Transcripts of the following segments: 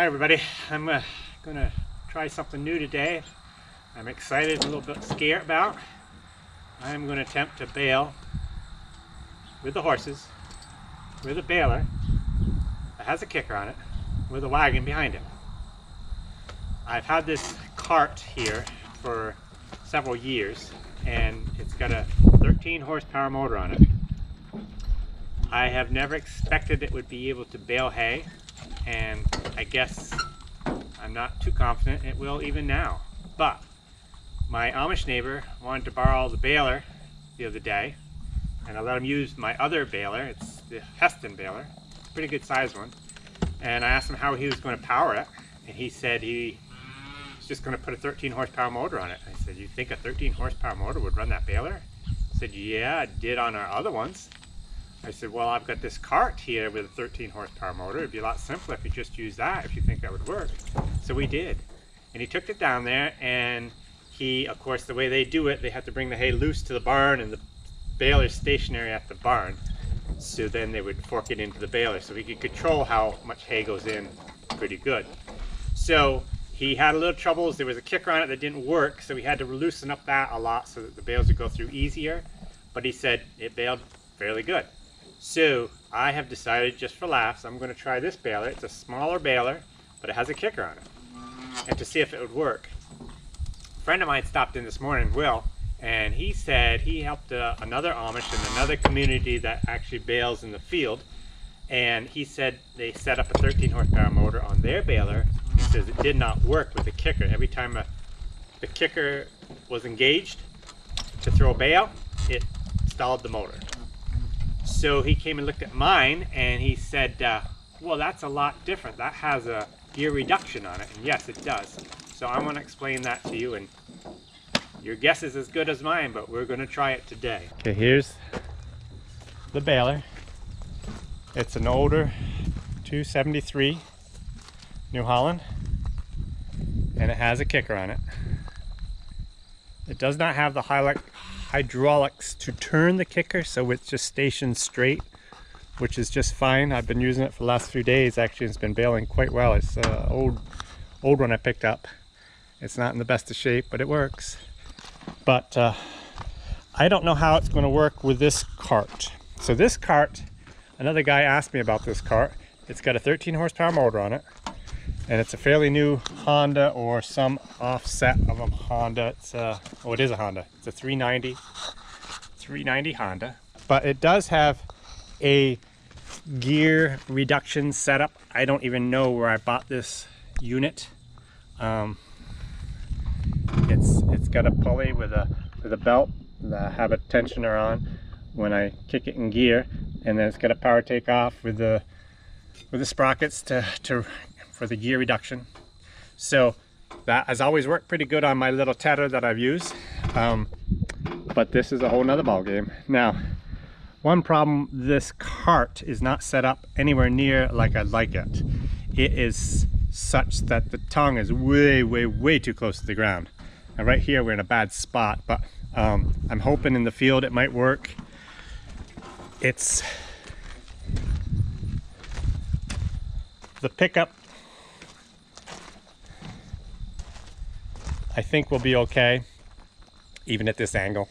Hi everybody, I'm uh, gonna try something new today. I'm excited, a little bit scared about. I'm gonna attempt to bale with the horses, with a baler that has a kicker on it, with a wagon behind it. I've had this cart here for several years and it's got a 13 horsepower motor on it. I have never expected it would be able to bale hay and I guess I'm not too confident it will even now. But my Amish neighbor wanted to borrow the baler the other day and I let him use my other baler. It's the Hesston baler, pretty good size one. And I asked him how he was going to power it and he said he was just going to put a 13 horsepower motor on it. I said, you think a 13 horsepower motor would run that baler? He said, yeah, did on our other ones. I said, well, I've got this cart here with a 13 horsepower motor. It'd be a lot simpler if you just use that, if you think that would work. So we did. And he took it down there and he, of course, the way they do it, they have to bring the hay loose to the barn and the baler's stationary at the barn. So then they would fork it into the baler. So we could control how much hay goes in pretty good. So he had a little troubles. There was a kicker on it that didn't work. So we had to loosen up that a lot so that the bales would go through easier. But he said it baled fairly good. So I have decided just for laughs, I'm going to try this baler. It's a smaller baler, but it has a kicker on it. And to see if it would work. A friend of mine stopped in this morning, Will, and he said he helped uh, another Amish in another community that actually bales in the field. And he said they set up a 13 horsepower motor on their baler. He says it did not work with the kicker. Every time a, the kicker was engaged to throw a bale, it stalled the motor. So he came and looked at mine and he said, uh, well, that's a lot different. That has a gear reduction on it. And yes, it does. So I'm going to explain that to you. And your guess is as good as mine, but we're going to try it today. Okay, here's the baler. It's an older 273 New Holland. And it has a kicker on it. It does not have the highlight hydraulics to turn the kicker so it's just stationed straight which is just fine. I've been using it for the last few days. Actually it's been baling quite well. It's an uh, old old one I picked up. It's not in the best of shape but it works. But uh, I don't know how it's going to work with this cart. So this cart another guy asked me about this cart. It's got a 13 horsepower motor on it and it's a fairly new Honda or some offset of a Honda. It's a, oh, it is a Honda. It's a 390, 390 Honda, but it does have a gear reduction setup. I don't even know where I bought this unit. Um, it's it's got a pulley with a with a belt that have a tensioner on when I kick it in gear, and then it's got a power take off with the with the sprockets to to for the gear reduction. So that has always worked pretty good on my little tedder that I've used. Um, but this is a whole nother ball game. Now, one problem, this cart is not set up anywhere near like I'd like it. It is such that the tongue is way, way, way too close to the ground. And right here, we're in a bad spot, but um, I'm hoping in the field it might work. It's the pickup I think we'll be okay, even at this angle.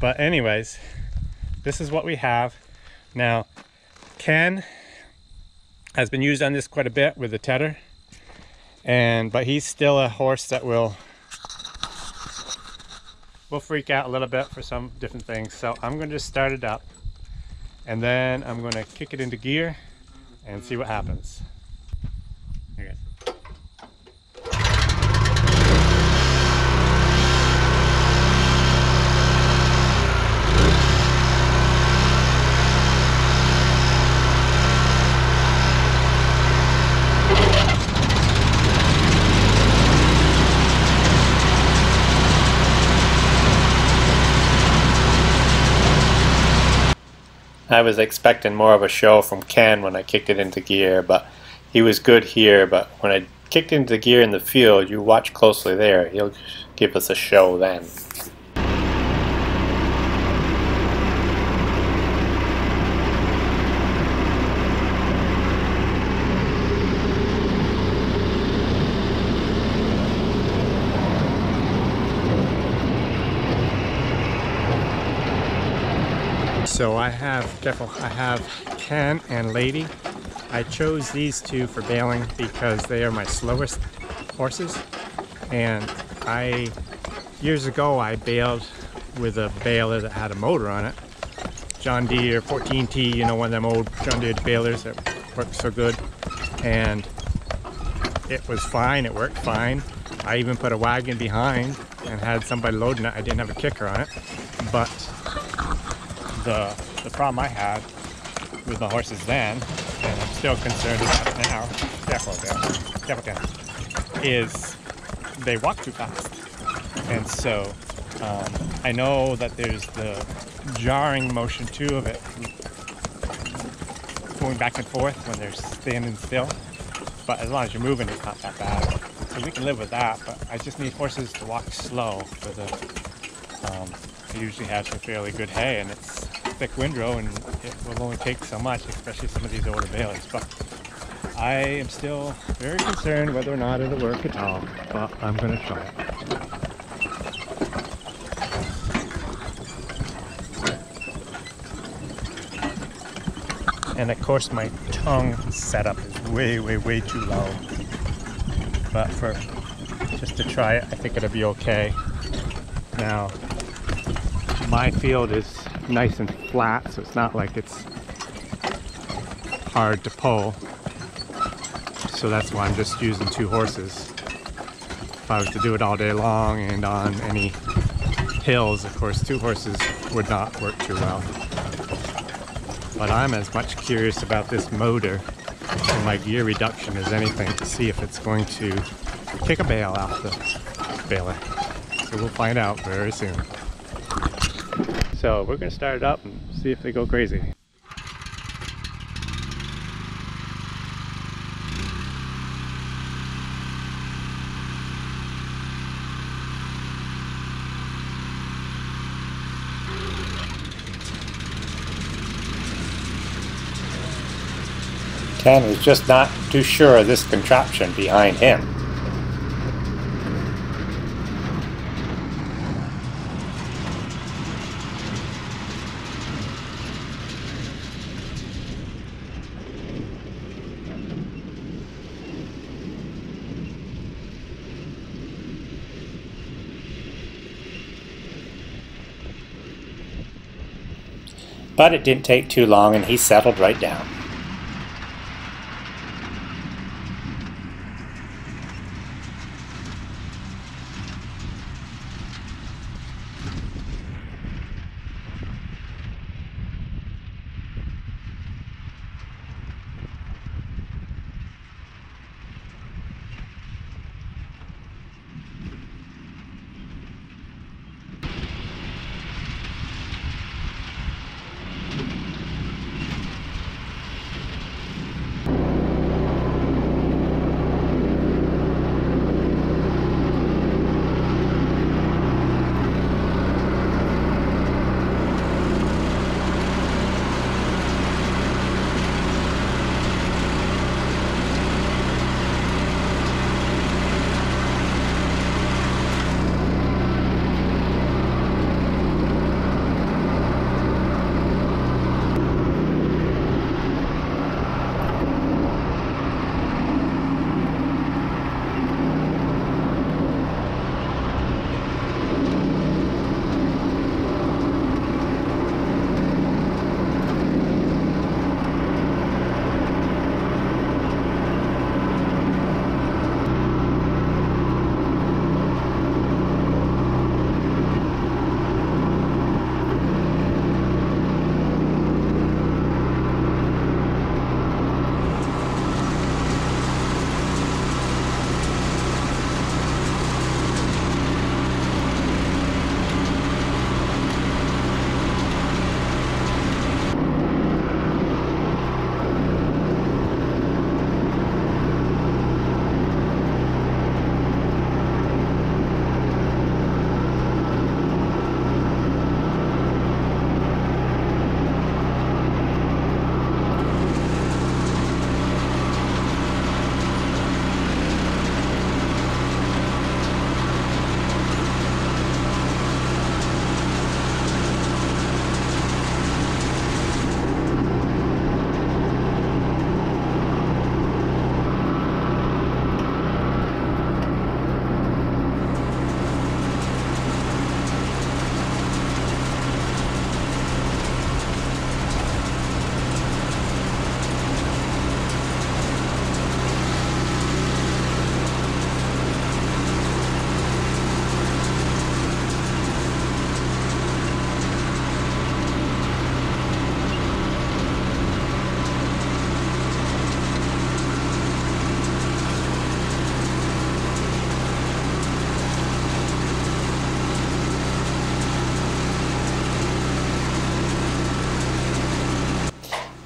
But anyways, this is what we have. Now, Ken has been used on this quite a bit with the tedder, and but he's still a horse that will will freak out a little bit for some different things. So I'm going to just start it up, and then I'm going to kick it into gear and see what happens. I was expecting more of a show from Ken when I kicked it into gear, but he was good here. But when I kicked into gear in the field, you watch closely there, he'll give us a show then. So I have, careful, I have Ken and Lady. I chose these two for baling because they are my slowest horses. And I, years ago, I baled with a baler that had a motor on it. John Deere 14T, you know, one of them old John Deere balers that works so good. And it was fine, it worked fine. I even put a wagon behind and had somebody loading it. I didn't have a kicker on it. But the, the problem I had with the horses then, and I'm still concerned about now, careful there, careful there, is they walk too fast. And so um, I know that there's the jarring motion too of it going back and forth when they're standing still. But as long as you're moving, it's not that bad. So we can live with that, but I just need horses to walk slow for the, um, I usually have some fairly good hay and it's thick windrow and it will only take so much, especially some of these older bales. But I am still very concerned whether or not it'll work at all, but I'm gonna try it. And of course my tongue setup is way, way, way too low. But for just to try it, I think it'll be okay. Now, my field is nice and flat, so it's not like it's hard to pull. So that's why I'm just using two horses. If I was to do it all day long and on any hills, of course, two horses would not work too well. But I'm as much curious about this motor and my gear reduction as anything to see if it's going to kick a bale out the baler. So we'll find out very soon. So we're gonna start it up and see if they go crazy. Ken was just not too sure of this contraption behind him. But it didn't take too long and he settled right down.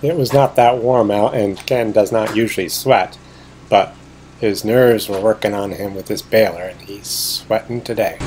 It was not that warm out, and Ken does not usually sweat, but his nerves were working on him with this baler, and he's sweating today.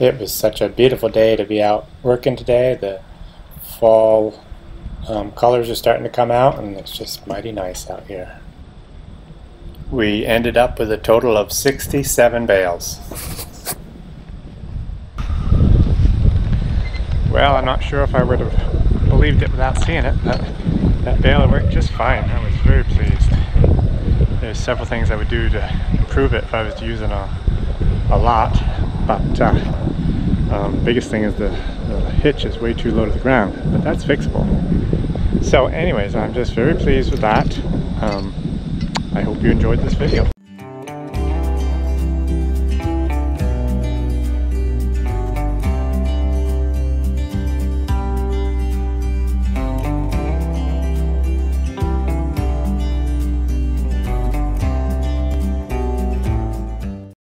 It was such a beautiful day to be out working today. The fall um, colors are starting to come out and it's just mighty nice out here. We ended up with a total of 67 bales. Well, I'm not sure if I would have believed it without seeing it, but that bale worked just fine. I was very pleased. There's several things I would do to improve it if I was using a, a lot, but uh, um, biggest thing is the, the hitch is way too low to the ground, but that's fixable. So anyways, I'm just very pleased with that. Um, I hope you enjoyed this video.